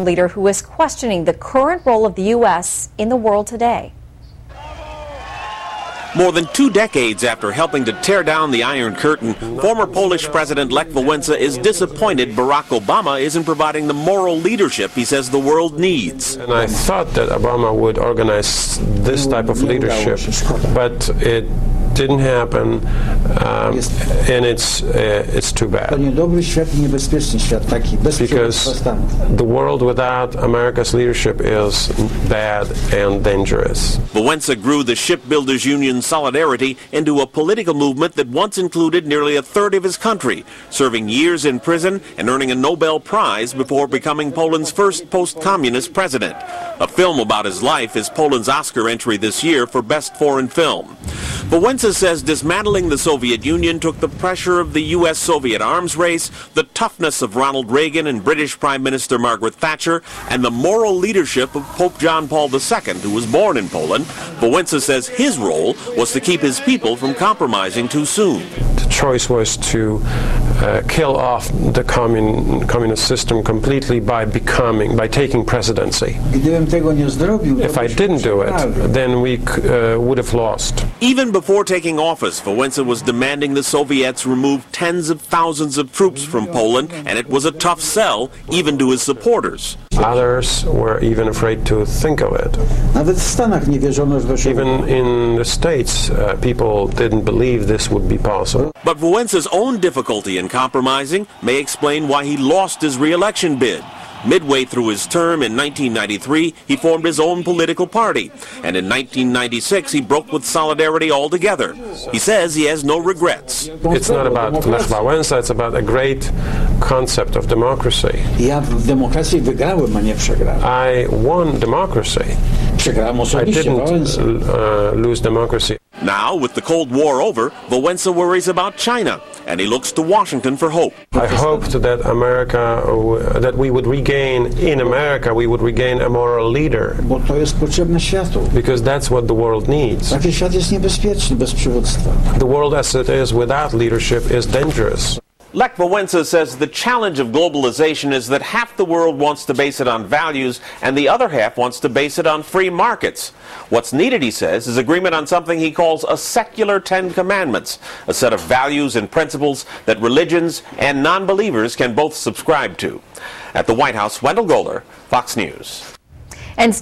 leader who is questioning the current role of the U.S. in the world today. More than two decades after helping to tear down the Iron Curtain, former Polish President Lech Wałęsa is disappointed Barack Obama isn't providing the moral leadership he says the world needs. And I thought that Obama would organize this type of leadership, but it didn't happen, um, and it's uh, it's too bad. Because the world without America's leadership is bad and dangerous. Wałęsa grew the Shipbuilders Union Solidarity into a political movement that once included nearly a third of his country, serving years in prison and earning a Nobel Prize before becoming Poland's first post-communist president. A film about his life is Poland's Oscar entry this year for Best Foreign Film. Wałęsa says dismantling the Soviet Union took the pressure of the U.S.-Soviet arms race, the toughness of Ronald Reagan and British Prime Minister Margaret Thatcher, and the moral leadership of Pope John Paul II, who was born in Poland. Wałęsa says his role was to keep his people from compromising too soon. The choice was to uh, kill off the commun communist system completely by becoming, by taking presidency. If I didn't do it, then we uh, would have lost. Even before taking office, Wałęsa was demanding the Soviets remove tens of thousands of troops from Poland, and it was a tough sell, even to his supporters. Others were even afraid to think of it. Even in the States, uh, people didn't believe this would be possible. But Wałęsa's own difficulty in compromising may explain why he lost his re-election bid. Midway through his term in 1993, he formed his own political party. And in 1996, he broke with Solidarity altogether. He says he has no regrets. It's not about Lech Wałęsa, it's about a great concept of democracy. I won democracy. I didn't uh, lose democracy. Now, with the Cold War over, Wałęsa worries about China, and he looks to Washington for hope. I hoped that America, that we would regain, in America, we would regain a moral leader. Because that's what the world needs. The world as it is without leadership is dangerous. Lech Wałęsa says the challenge of globalization is that half the world wants to base it on values and the other half wants to base it on free markets. What's needed, he says, is agreement on something he calls a secular Ten Commandments, a set of values and principles that religions and non-believers can both subscribe to. At the White House, Wendell Goler, Fox News. And still